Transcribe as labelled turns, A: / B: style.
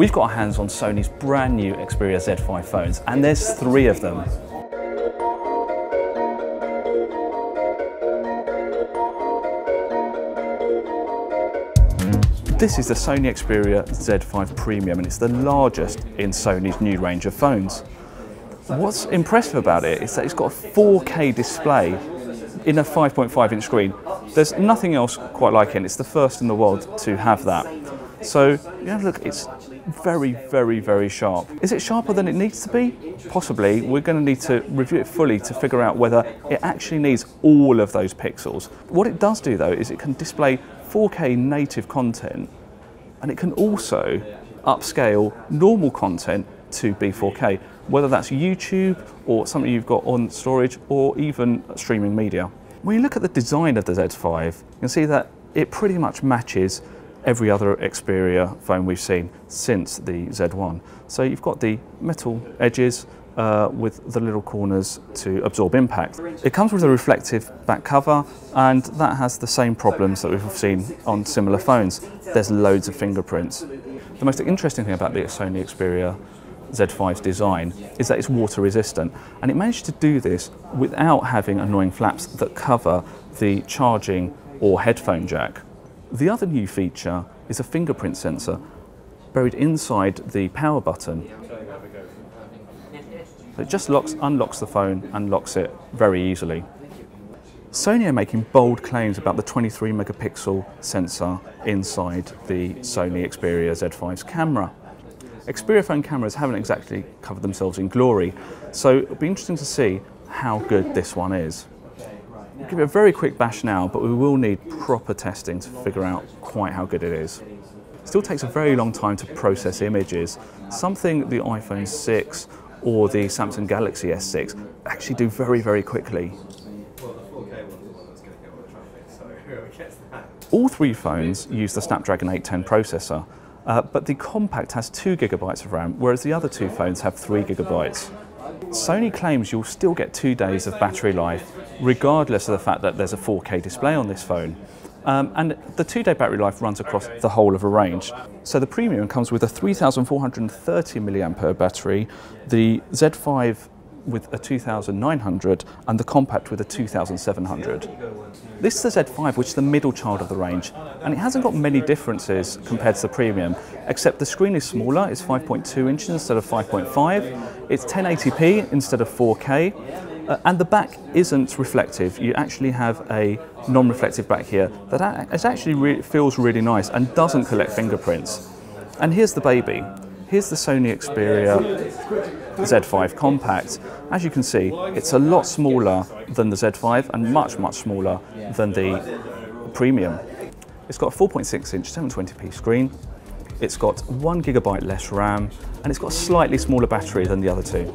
A: We've got our hands on Sony's brand new Xperia Z5 phones, and there's three of them. This is the Sony Xperia Z5 Premium and it's the largest in Sony's new range of phones. What's impressive about it is that it's got a 4K display in a 5.5 inch screen. There's nothing else quite like it. It's the first in the world to have that. So, yeah, look, it's very, very, very sharp. Is it sharper than it needs to be? Possibly. We're going to need to review it fully to figure out whether it actually needs all of those pixels. What it does do, though, is it can display 4K native content and it can also upscale normal content to be 4K, whether that's YouTube or something you've got on storage or even streaming media. When you look at the design of the Z5, you can see that it pretty much matches every other Xperia phone we've seen since the Z1. So you've got the metal edges uh, with the little corners to absorb impact. It comes with a reflective back cover and that has the same problems that we've seen on similar phones. There's loads of fingerprints. The most interesting thing about the Sony Xperia Z5's design is that it's water resistant and it managed to do this without having annoying flaps that cover the charging or headphone jack. The other new feature is a fingerprint sensor buried inside the power button. It just locks, unlocks the phone and locks it very easily. Sony are making bold claims about the 23 megapixel sensor inside the Sony Xperia Z5's camera. Xperia phone cameras haven't exactly covered themselves in glory, so it'll be interesting to see how good this one is. We'll give it a very quick bash now, but we will need proper testing to figure out quite how good it is. It still takes a very long time to process images, something the iPhone 6 or the Samsung Galaxy S6 actually do very, very quickly. All three phones use the Snapdragon 810 processor, uh, but the compact has 2 gigabytes of RAM, whereas the other two phones have 3 gigabytes. Sony claims you'll still get two days of battery life, regardless of the fact that there's a 4K display on this phone. Um, and the two-day battery life runs across the whole of a range. So the Premium comes with a 3,430 milliampere battery, the Z5 with a 2,900 and the compact with a 2,700. This is the Z5 which is the middle child of the range and it hasn't got many differences compared to the Premium except the screen is smaller, it's 5.2 inches instead of 5.5, it's 1080p instead of 4K uh, and the back isn't reflective. You actually have a non-reflective back here that it actually re feels really nice and doesn't collect fingerprints. And here's the baby. Here's the Sony Xperia Z5 Compact. As you can see, it's a lot smaller than the Z5 and much, much smaller than the Premium. It's got a 4.6 inch 720p screen. It's got one gigabyte less RAM and it's got a slightly smaller battery than the other two.